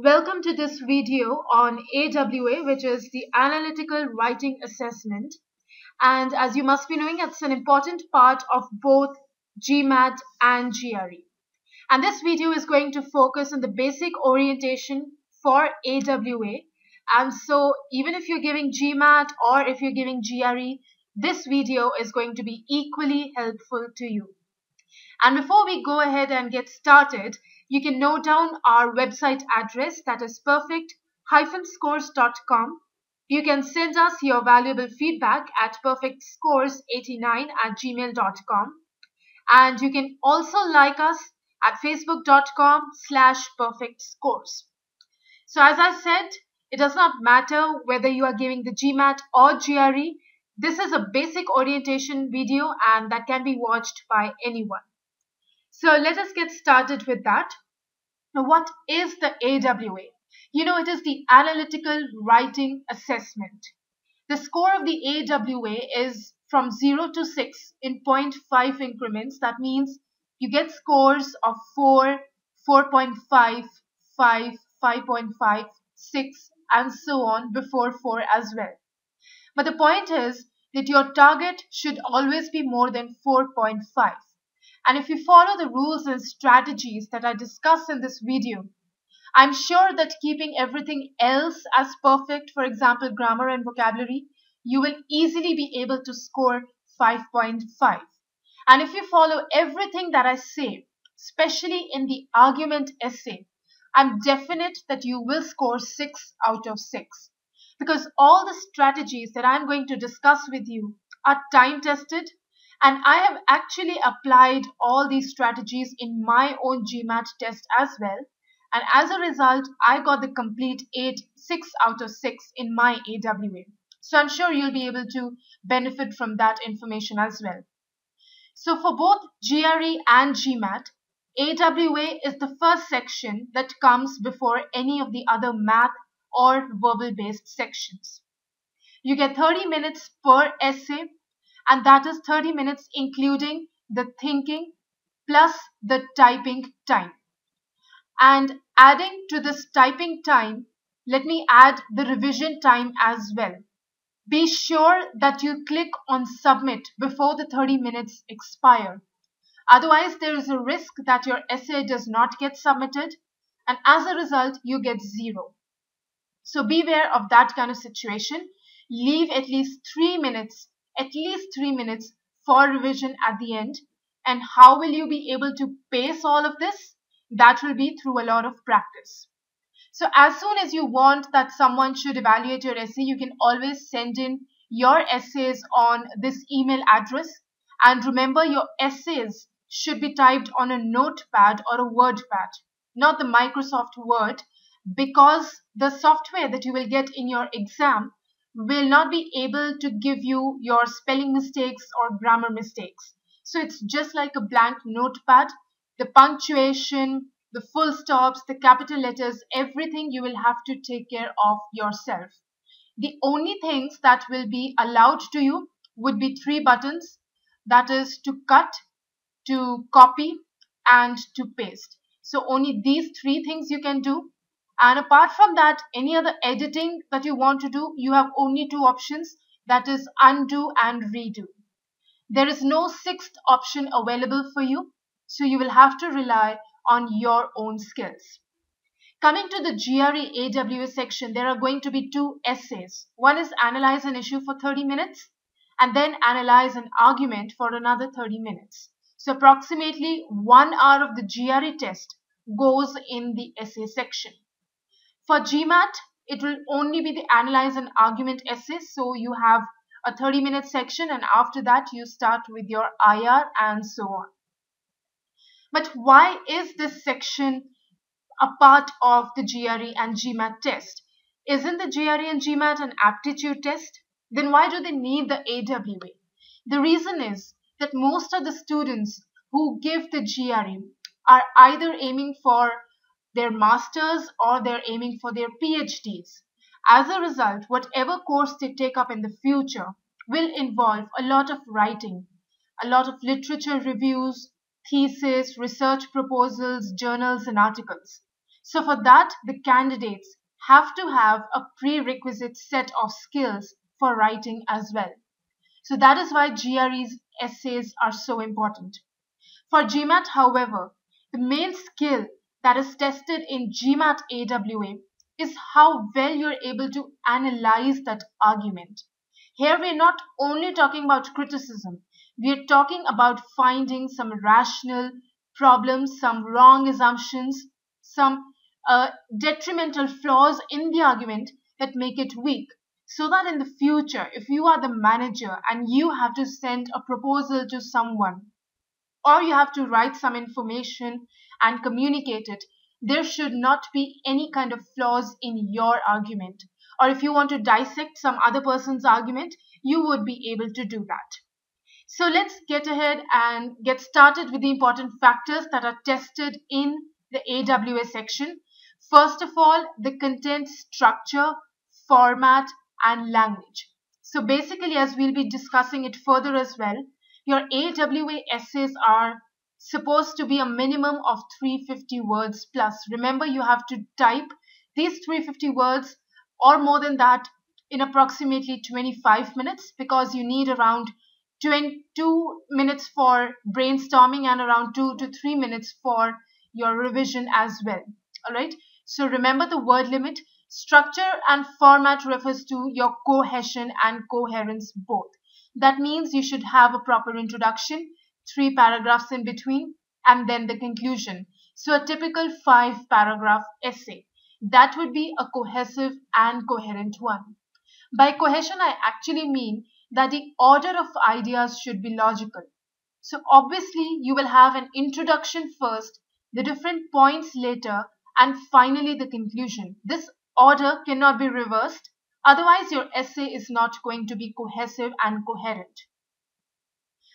Welcome to this video on AWA, which is the Analytical Writing Assessment. And as you must be knowing, it's an important part of both GMAT and GRE. And this video is going to focus on the basic orientation for AWA. And so even if you're giving GMAT or if you're giving GRE, this video is going to be equally helpful to you. And before we go ahead and get started, you can note down our website address that is perfect-scores.com. You can send us your valuable feedback at perfectscores89 at gmail.com. And you can also like us at facebook.com slash perfectscores. So as I said, it does not matter whether you are giving the GMAT or GRE. This is a basic orientation video and that can be watched by anyone. So let us get started with that. Now, what is the AWA? You know, it is the Analytical Writing Assessment. The score of the AWA is from 0 to 6 in 0.5 increments. That means you get scores of 4, 4.5, 5, 5.5, 6, and so on before 4 as well. But the point is that your target should always be more than 4.5. And if you follow the rules and strategies that I discuss in this video, I'm sure that keeping everything else as perfect, for example, grammar and vocabulary, you will easily be able to score 5.5. And if you follow everything that I say, especially in the argument essay, I'm definite that you will score 6 out of 6. Because all the strategies that I'm going to discuss with you are time tested and I have actually applied all these strategies in my own GMAT test as well. And as a result, I got the complete 8, 6 out of 6 in my AWA. So I'm sure you'll be able to benefit from that information as well. So for both GRE and GMAT, AWA is the first section that comes before any of the other math or verbal based sections. You get 30 minutes per essay and that is 30 minutes including the thinking plus the typing time. And adding to this typing time, let me add the revision time as well. Be sure that you click on submit before the 30 minutes expire. Otherwise, there is a risk that your essay does not get submitted and as a result, you get zero. So beware of that kind of situation. Leave at least three minutes at least three minutes for revision at the end. And how will you be able to pace all of this? That will be through a lot of practice. So as soon as you want that someone should evaluate your essay, you can always send in your essays on this email address. And remember your essays should be typed on a notepad or a word pad, not the Microsoft Word, because the software that you will get in your exam will not be able to give you your spelling mistakes or grammar mistakes. So it's just like a blank notepad. The punctuation, the full stops, the capital letters, everything you will have to take care of yourself. The only things that will be allowed to you would be three buttons. That is to cut, to copy and to paste. So only these three things you can do and apart from that, any other editing that you want to do, you have only two options that is undo and redo. There is no sixth option available for you, so you will have to rely on your own skills. Coming to the GRE AWA section, there are going to be two essays. One is analyze an issue for 30 minutes and then analyze an argument for another 30 minutes. So approximately one hour of the GRE test goes in the essay section. For GMAT, it will only be the analyze and argument essay. So you have a 30 minute section and after that you start with your IR and so on. But why is this section a part of the GRE and GMAT test? Isn't the GRE and GMAT an aptitude test? Then why do they need the AWA? The reason is that most of the students who give the GRE are either aiming for their masters or they're aiming for their PhDs. As a result, whatever course they take up in the future will involve a lot of writing, a lot of literature reviews, thesis, research proposals, journals, and articles. So for that, the candidates have to have a prerequisite set of skills for writing as well. So that is why GRE's essays are so important. For GMAT, however, the main skill that is tested in GMAT AWA is how well you're able to analyze that argument. Here we're not only talking about criticism, we're talking about finding some rational problems, some wrong assumptions, some uh, detrimental flaws in the argument that make it weak. So that in the future, if you are the manager and you have to send a proposal to someone, or you have to write some information and communicate it, there should not be any kind of flaws in your argument. Or if you want to dissect some other person's argument, you would be able to do that. So let's get ahead and get started with the important factors that are tested in the AWA section. First of all, the content structure, format, and language. So basically, as we'll be discussing it further as well, your AWA essays are supposed to be a minimum of 350 words plus. Remember, you have to type these 350 words or more than that in approximately 25 minutes because you need around 22 minutes for brainstorming and around 2 to 3 minutes for your revision as well. Alright, so remember the word limit. Structure and format refers to your cohesion and coherence both. That means you should have a proper introduction, three paragraphs in between, and then the conclusion. So a typical five paragraph essay. That would be a cohesive and coherent one. By cohesion, I actually mean that the order of ideas should be logical. So obviously, you will have an introduction first, the different points later, and finally the conclusion. This order cannot be reversed, otherwise your essay is not going to be cohesive and coherent.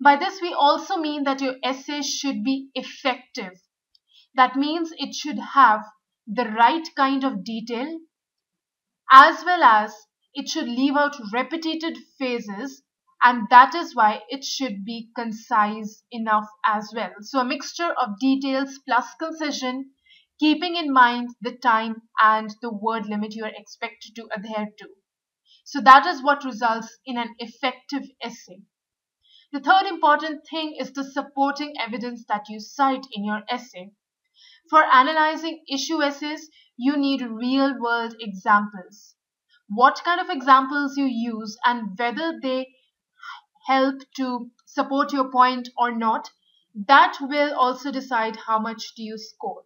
By this, we also mean that your essay should be effective. That means it should have the right kind of detail as well as it should leave out repetitive phases and that is why it should be concise enough as well. So a mixture of details plus concision keeping in mind the time and the word limit you are expected to adhere to. So that is what results in an effective essay. The third important thing is the supporting evidence that you cite in your essay. For analyzing issue essays, you need real world examples. What kind of examples you use and whether they help to support your point or not, that will also decide how much do you score.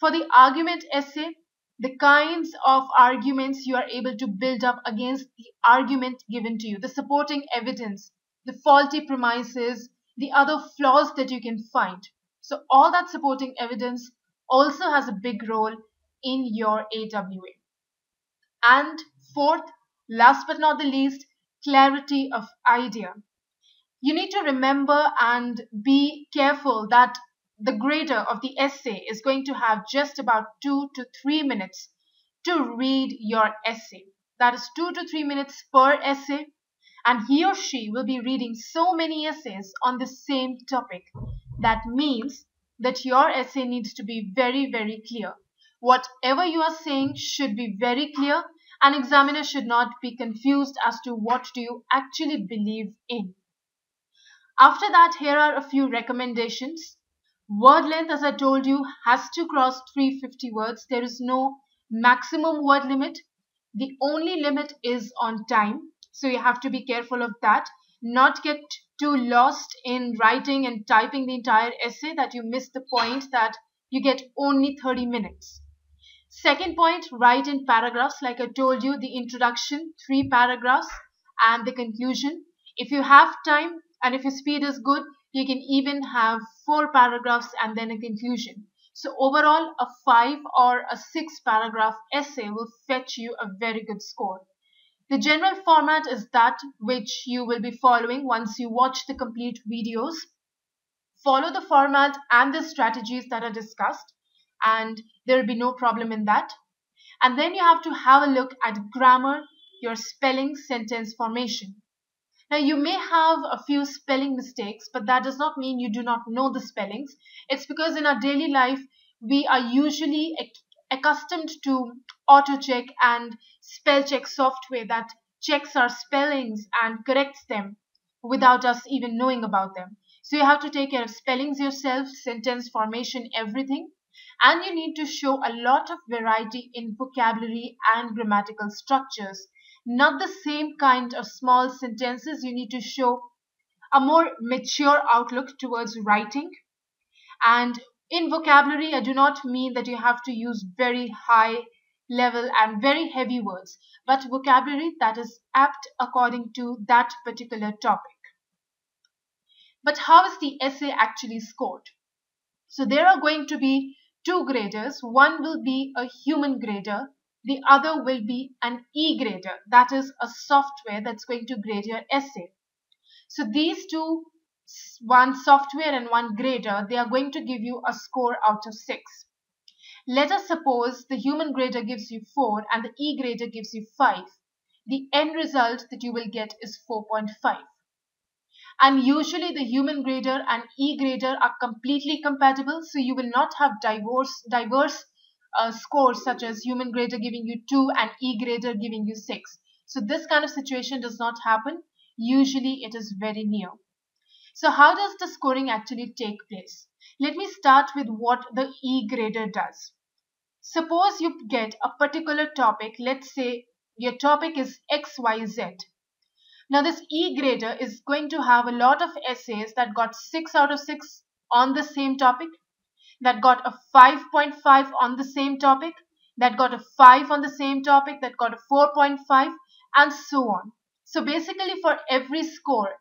For the argument essay, the kinds of arguments you are able to build up against the argument given to you, the supporting evidence, the faulty premises, the other flaws that you can find. So all that supporting evidence also has a big role in your AWA. And fourth, last but not the least, clarity of idea. You need to remember and be careful that the grader of the essay is going to have just about two to three minutes to read your essay. That is two to three minutes per essay and he or she will be reading so many essays on the same topic. That means that your essay needs to be very, very clear. Whatever you are saying should be very clear. An examiner should not be confused as to what do you actually believe in. After that, here are a few recommendations. Word length, as I told you, has to cross 350 words. There is no maximum word limit. The only limit is on time. So you have to be careful of that. Not get too lost in writing and typing the entire essay that you miss the point that you get only 30 minutes. Second point, write in paragraphs. Like I told you, the introduction, three paragraphs, and the conclusion. If you have time and if your speed is good, you can even have four paragraphs and then a conclusion. So overall, a five or a six paragraph essay will fetch you a very good score. The general format is that which you will be following once you watch the complete videos. Follow the format and the strategies that are discussed and there will be no problem in that. And then you have to have a look at grammar, your spelling, sentence formation. Now you may have a few spelling mistakes, but that does not mean you do not know the spellings. It's because in our daily life, we are usually accustomed to auto check and spell check software that checks our spellings and corrects them without us even knowing about them. So you have to take care of spellings yourself, sentence formation, everything. And you need to show a lot of variety in vocabulary and grammatical structures. Not the same kind of small sentences. You need to show a more mature outlook towards writing. And in vocabulary, I do not mean that you have to use very high level and very heavy words, but vocabulary that is apt according to that particular topic. But how is the essay actually scored? So there are going to be two graders. One will be a human grader. The other will be an e-grader. That is a software that's going to grade your essay. So these two, one software and one grader, they are going to give you a score out of 6. Let us suppose the human grader gives you 4 and the e-grader gives you 5. The end result that you will get is 4.5 and usually the human grader and e-grader are completely compatible so you will not have diverse diverse uh, scores such as human grader giving you 2 and e-grader giving you 6 so this kind of situation does not happen. Usually it is very near so how does the scoring actually take place? Let me start with what the e-grader does. Suppose you get a particular topic let's say your topic is xyz now this E-grader is going to have a lot of essays that got 6 out of 6 on the same topic, that got a 5.5 on the same topic, that got a 5 on the same topic, that got a 4.5 and so on. So basically for every score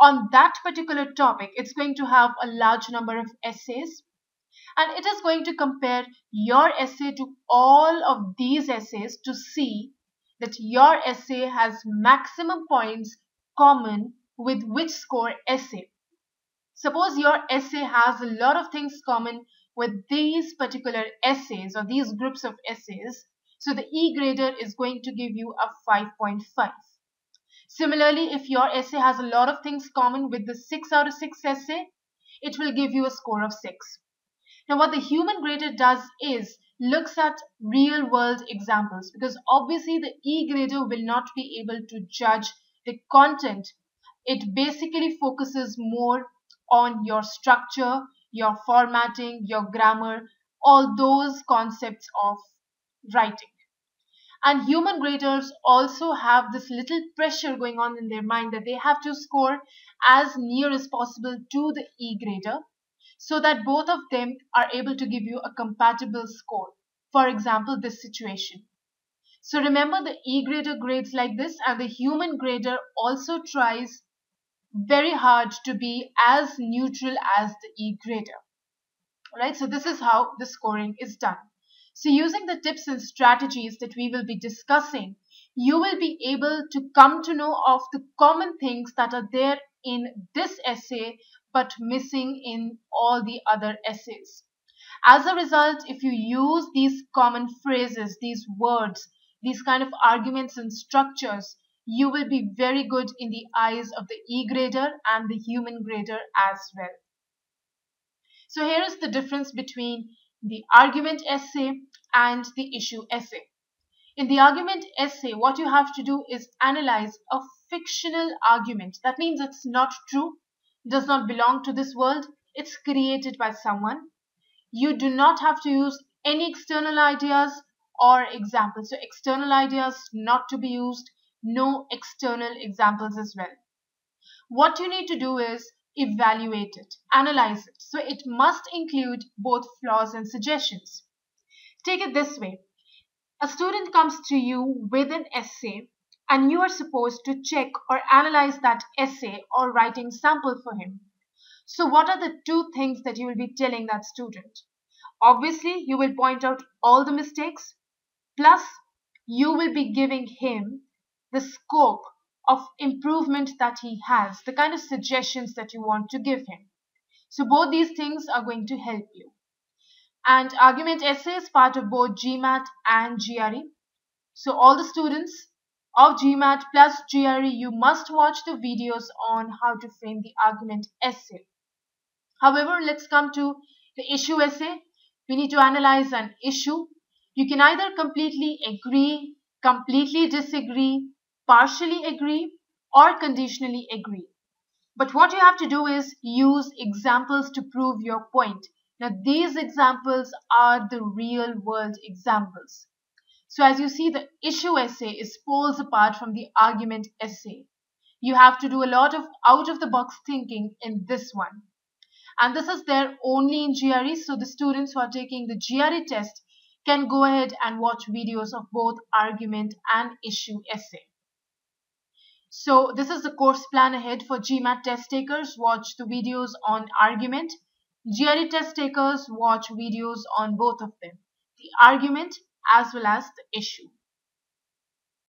on that particular topic, it's going to have a large number of essays and it is going to compare your essay to all of these essays to see that your essay has maximum points common with which score essay. Suppose your essay has a lot of things common with these particular essays or these groups of essays. So the E grader is going to give you a 5.5. Similarly, if your essay has a lot of things common with the 6 out of 6 essay, it will give you a score of 6. Now what the human grader does is looks at real world examples because obviously the e-grader will not be able to judge the content. It basically focuses more on your structure, your formatting, your grammar, all those concepts of writing. And human graders also have this little pressure going on in their mind that they have to score as near as possible to the e-grader so that both of them are able to give you a compatible score. For example, this situation. So remember the E-grader grades like this and the human grader also tries very hard to be as neutral as the E-grader. Alright, so this is how the scoring is done. So using the tips and strategies that we will be discussing, you will be able to come to know of the common things that are there in this essay but missing in all the other essays. As a result, if you use these common phrases, these words, these kind of arguments and structures, you will be very good in the eyes of the e-grader and the human grader as well. So here is the difference between the argument essay and the issue essay. In the argument essay, what you have to do is analyze a fictional argument. That means it's not true, does not belong to this world. It's created by someone. You do not have to use any external ideas or examples. So external ideas not to be used, no external examples as well. What you need to do is evaluate it, analyze it. So it must include both flaws and suggestions. Take it this way. A student comes to you with an essay and you are supposed to check or analyze that essay or writing sample for him. So what are the two things that you will be telling that student? Obviously, you will point out all the mistakes, plus you will be giving him the scope of improvement that he has, the kind of suggestions that you want to give him. So both these things are going to help you. And argument essay is part of both GMAT and GRE. So all the students of GMAT plus GRE, you must watch the videos on how to frame the argument essay. However, let's come to the issue essay. We need to analyze an issue. You can either completely agree, completely disagree, partially agree, or conditionally agree. But what you have to do is use examples to prove your point. Now, these examples are the real world examples. So as you see, the issue essay is poles apart from the argument essay. You have to do a lot of out of the box thinking in this one. And this is there only in GRE. So the students who are taking the GRE test can go ahead and watch videos of both argument and issue essay. So this is the course plan ahead for GMAT test takers. Watch the videos on argument. GRE test takers watch videos on both of them. The argument as well as the issue.